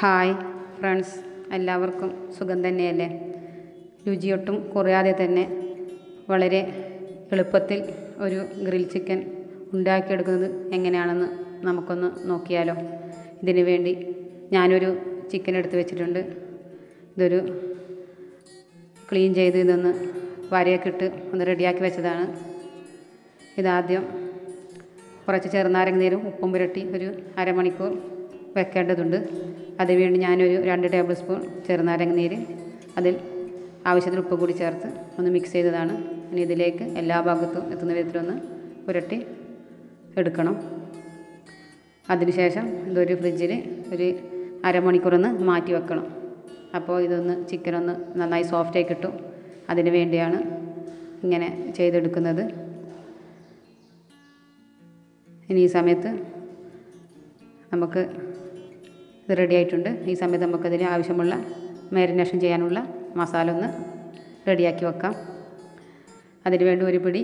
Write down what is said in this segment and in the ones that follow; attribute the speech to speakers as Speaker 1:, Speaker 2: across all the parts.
Speaker 1: Hi friends എല്ലാവർക്കും സുഖം തന്നെയല്ലേ? രുചിയൊട്ടും കുറയാതെ തന്നെ വളരെ എളുപ്പത്തിൽ ഒരു ഗ്രിൽ ചിക്കൻ ഉണ്ടാക്കിയെടുക്കുന്നത് എങ്ങനെയാണെന്ന് നമുക്കൊന്ന് നോക്കിയാലോ. ഇതിനു വേണ്ടി ഞാനൊരു ചിക്കൻ എടുത്ത് വെച്ചിട്ടുണ്ട്. ഇതൊരു ക്ലീൻ ചെയ്ത് ഇതൊന്ന് വരയൊക്കെ ഇട്ട് ഒന്ന് റെഡിയാക്കി വെച്ചതാണ്. ഇതാദ്യം കുറച്ച് ചെറുനാരങ്ങ നീരും ഉപ്പും പുരട്ടി ഒരു അരമണിക്കൂർ വെക്കേണ്ടതുണ്ട്. അതിനുവേണ്ടി ഞാനൊരു രണ്ട് ടേബിൾ സ്പൂൺ ചെറുനാരങ്ങ നീര് അതിൽ ആവശ്യത്തിന് ഉപ്പ് കൂടി ചേർത്ത് ഒന്ന് മിക്സ് ചെയ്തതാണ്. ഇനി ഇതിലേക്ക് എല്ലാ ഭാഗത്തും എത്തുന്ന വിധത്തിലൊന്ന് പുരട്ടി എടുക്കണം. അതിനുശേഷം ഇതൊരു ഫ്രിഡ്ജിൽ ഒരു അരമണിക്കൂറൊന്ന് മാറ്റി വെക്കണം. അപ്പോൾ ഇതൊന്ന് ചിക്കനൊന്ന് നന്നായി സോഫ്റ്റായി കിട്ടും. അതിന് വേണ്ടിയാണ് ഇങ്ങനെ ചെയ്തെടുക്കുന്നത്. ഇനി ഈ സമയത്ത് നമുക്ക് ഇത് റെഡി ആയിട്ടുണ്ട്. ഈ സമയത്ത് നമുക്കതിന് ആവശ്യമുള്ള മാരിനേഷൻ ചെയ്യാനുള്ള മസാല ഒന്ന് റെഡിയാക്കി വെക്കാം. അതിന് വേണ്ടി ഒരു പിടി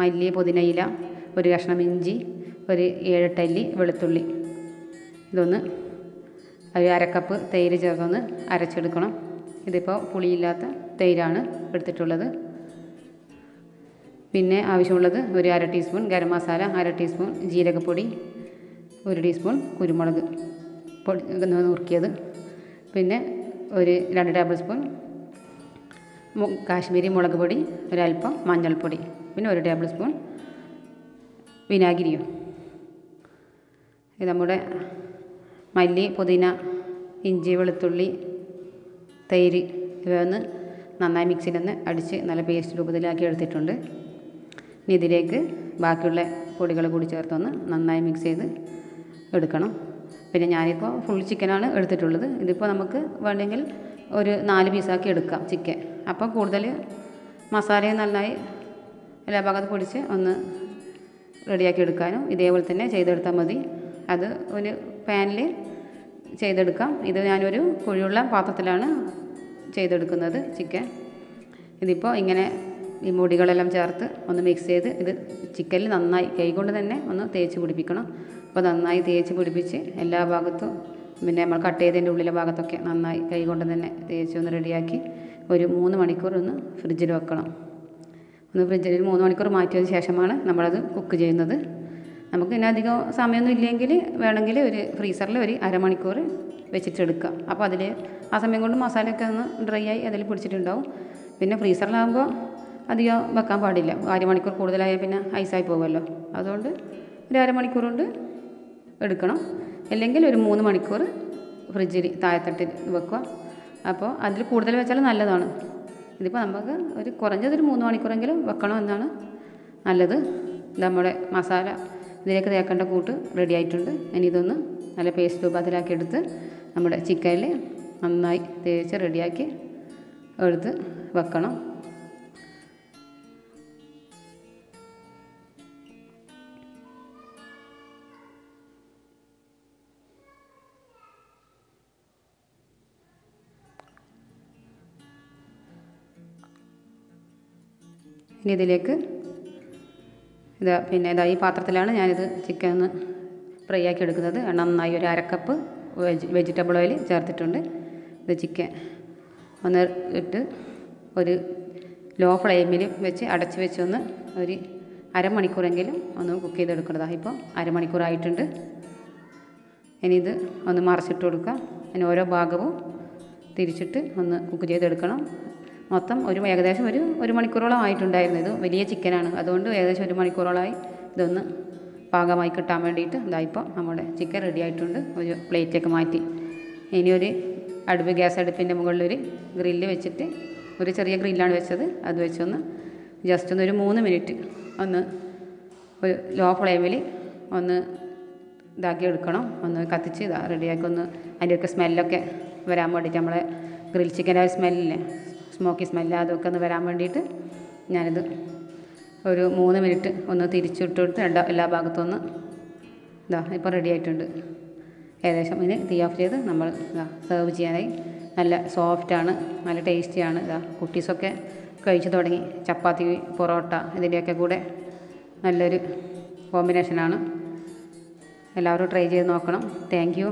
Speaker 1: മല്ലി പുതിനയില ഒരു കഷ്ണം ഇഞ്ചി ഒരു ഏഴെട്ടല്ലി വെളുത്തുള്ളി. ഇതൊന്ന് ഒരു അരക്കപ്പ് തൈര് ചേർത്തൊന്ന് അരച്ചെടുക്കണം. ഇതിപ്പോൾ പുളിയില്ലാത്ത തൈരാണ് എടുത്തിട്ടുള്ളത്. പിന്നെ ആവശ്യമുള്ളത് ഒരു അര ടീസ്പൂൺ ഗരം മസാല അര ടീസ്പൂൺ ജീരകപ്പൊടി ഒരു ടീസ്പൂൺ കുരുമുളക്. പൊടി നുറുക്കിയത്. പിന്നെ ഒരു രണ്ട് ടേബിൾ സ്പൂൺ കാശ്മീരി മുളക് പൊടി ഒരല്പം മഞ്ഞൾപ്പൊടി പിന്നെ ഒരു ടേബിൾ സ്പൂൺ വിനാഗിരിയും. ഇത് നമ്മുടെ മല്ലി പുതിന ഇഞ്ചി വെളുത്തുള്ളി തൈര് ഇവ ഒന്ന് നന്നായി മിക്സിയിലൊന്ന് അടിച്ച് നല്ല പേസ്റ്റ് രൂപത്തിലാക്കി എടുത്തിട്ടുണ്ട്. ഇനി ഇതിലേക്ക് ബാക്കിയുള്ള പൊടികൾ കൂടി ചേർത്തൊന്ന് നന്നായി മിക്സ് ചെയ്ത് എടുക്കണം. പിന്നെ ഞാനിപ്പോൾ ഫുൾ ചിക്കനാണ് എടുത്തിട്ടുള്ളത്. ഇതിപ്പോൾ നമുക്ക് വേണമെങ്കിൽ ഒരു നാല് പീസാക്കി എടുക്കാം ചിക്കൻ അപ്പോൾ കൂടുതൽ മസാലയും നന്നായി എല്ലാ ഭാഗത്ത് പൊടിച്ച് ഒന്ന് റെഡിയാക്കി എടുക്കാനും ഇതേപോലെ തന്നെ ചെയ്തെടുത്താൽ മതി. അത് ഒരു പാനിൽ ചെയ്തെടുക്കാം. ഇത് ഞാനൊരു കുഴിയുള്ള പാത്രത്തിലാണ് ചെയ്തെടുക്കുന്നത് ചിക്കൻ ഇതിപ്പോൾ ഇങ്ങനെ ഈ മുടികളെല്ലാം ചേർത്ത് ഒന്ന് മിക്സ് ചെയ്ത് ഇത് ചിക്കനിൽ നന്നായി കൈകൊണ്ട് തന്നെ ഒന്ന് തേച്ച് പിടിപ്പിക്കണം. അപ്പോൾ നന്നായി തേച്ച് പിടിപ്പിച്ച് എല്ലാ ഭാഗത്തും പിന്നെ നമ്മൾ കട്ട് ചെയ്തതിന്റെ ഉള്ളിലെ ഭാഗത്തൊക്കെ നന്നായി കൈകൊണ്ട് തന്നെ തേച്ച് ഒന്ന് റെഡിയാക്കി ഒരു മൂന്ന് മണിക്കൂർ ഒന്ന് ഫ്രിഡ്ജിൽ വെക്കണം. ഒന്ന് ഫ്രിഡ്ജിൽ മൂന്ന് മണിക്കൂർ മാറ്റിയതിന് ശേഷമാണ് നമ്മളത് കുക്ക് ചെയ്യുന്നത്. നമുക്ക് ഇനി അധികം സമയമൊന്നും ഇല്ലെങ്കിൽ വേണമെങ്കിൽ ഒരു ഫ്രീസറിൽ ഒരു അരമണിക്കൂർ വെച്ചിട്ടെടുക്കാം അപ്പോൾ അതിൽ ആ സമയം കൊണ്ട് മസാലയൊക്കെ ഒന്ന് ഡ്രൈ ആയി അതിൽ പിടിച്ചിട്ടുണ്ടാവും. പിന്നെ ഫ്രീസറിലാകുമ്പോൾ അധികം വെക്കാൻ പാടില്ല. അരമണിക്കൂർ കൂടുതലായാൽ പിന്നെ ഐസായി പോകുമല്ലോ. അതുകൊണ്ട് ഒരു അരമണിക്കൂർ കൊണ്ട് എടുക്കണം. അല്ലെങ്കിൽ ഒരു മൂന്ന് മണിക്കൂർ ഫ്രിഡ്ജിൽ താഴത്തട്ടിൽ വെക്കുക. അപ്പോൾ അതിൽ കൂടുതൽ വെച്ചാൽ നല്ലതാണ്. ഇതിപ്പോൾ നമുക്ക് ഒരു കുറഞ്ഞതൊരു മൂന്ന് മണിക്കൂറെങ്കിലും വെക്കണം എന്നാണ് നല്ലത്. നമ്മുടെ മസാല ഇതിലേക്ക് തേക്കേണ്ട കൂട്ട് റെഡി ആയിട്ടുണ്ട്. ഇനി ഇതൊന്ന് നല്ല പേസ്റ്റ് രൂപത്തിലാക്കി എടുത്ത് നമ്മുടെ ചിക്കനിൽ നന്നായി തേച്ച് റെഡിയാക്കി എടുത്ത് വെക്കണം. ഇനി ഇതിലേക്ക് ഇതാ പിന്നെ ഇതാ ഈ പാത്രത്തിലാണ് ഞാനിത് ചിക്കൻ ഒന്ന് ഫ്രൈ ആക്കി എടുക്കുന്നത് നന്നായി ഒരു അരക്കപ്പ് വെജ് വെജിറ്റബിൾ ഓയിൽ ചേർത്തിട്ടുണ്ട്. ഇത് ചിക്കൻ ഒന്ന് ഇട്ട് ഒരു ലോ ഫ്ലെയിമിൽ വെച്ച് അടച്ച് വെച്ചൊന്ന് ഒരു അരമണിക്കൂറെങ്കിലും ഒന്ന് കുക്ക് ചെയ്തെടുക്കുന്നതാണ് ഇപ്പോൾ അരമണിക്കൂറായിട്ടുണ്ട്. ഇനി ഇത് ഒന്ന് മറിച്ചിട്ട് കൊടുക്കുക അതിന് ഓരോ ഭാഗവും തിരിച്ചിട്ട് ഒന്ന് കുക്ക് ചെയ്തെടുക്കണം. മൊത്തം ഒരു ഏകദേശം ഒരു ഒരു മണിക്കൂറോളം ആയിട്ടുണ്ടായിരുന്നു ഇത്. വലിയ ചിക്കനാണ്. അതുകൊണ്ട് ഏകദേശം ഒരു മണിക്കൂറോളമായി ഇതൊന്ന് പാകമായി കിട്ടാൻ വേണ്ടിയിട്ട് ഇതായിപ്പോൾ നമ്മുടെ ചിക്കൻ റെഡി ആയിട്ടുണ്ട്. ഒരു പ്ലേറ്റൊക്കെ മാറ്റി. ഇനി ഒരു അടുപ്പ് ഗ്യാസ് അടുപ്പിന്റെ മുകളിലൊരു ഗ്രില്ല് വെച്ചിട്ട് ഒരു ചെറിയ ഗ്രില്ലാണ് വെച്ചത്. അത് വെച്ചൊന്ന് ജസ്റ്റ് ഒന്ന് ഒരു മൂന്ന് മിനിറ്റ് ഒന്ന് ഒരു ലോ ഫ്ലെയിമിൽ ഒന്ന് ഇതാക്കി എടുക്കണം. ഒന്ന് കത്തിച്ച് ഇതാ റെഡിയാക്കി ഒന്ന് അതിന്റെയൊക്കെ സ്മെല്ലൊക്കെ വരാൻ വേണ്ടിയിട്ട് നമ്മളെ ഗ്രിൽ ചിക്കന്റെ സ്മെല്ലില്ലേ സ്മോക്കി സ്മെല്ല് അതൊക്കെ ഒന്ന് വരാൻ വേണ്ടിയിട്ട് ഞാനിത് ഒരു മൂന്ന് മിനിറ്റ് ഒന്ന് തിരിച്ചിട്ടിട്ട് രണ്ട് എല്ലാ ഭാഗത്തും ഒന്ന് ഇതാ ഇപ്പോൾ റെഡി ആയിട്ടുണ്ട്. ഏകദേശം ഇനി തീ ഓഫ് ചെയ്ത് നമ്മൾ ഇതാ സെർവ് ചെയ്യാനായി. നല്ല സോഫ്റ്റാണ് നല്ല ടേസ്റ്റിയാണ് ഇതാ കുട്ടീസൊക്കെ കഴിച്ചു തുടങ്ങി. ചപ്പാത്തി പൊറോട്ട ഇതിന്റെയൊക്കെ കൂടെ നല്ലൊരു കോമ്പിനേഷനാണ് എല്ലാവരും ട്രൈ ചെയ്ത് നോക്കണം. താങ്ക്